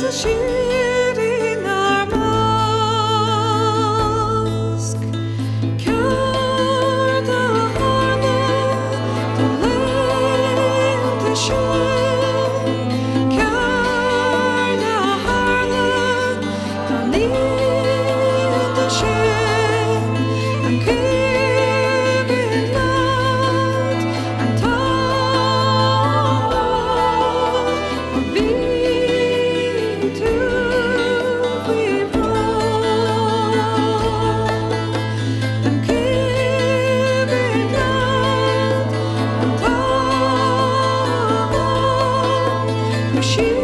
思绪。不需要。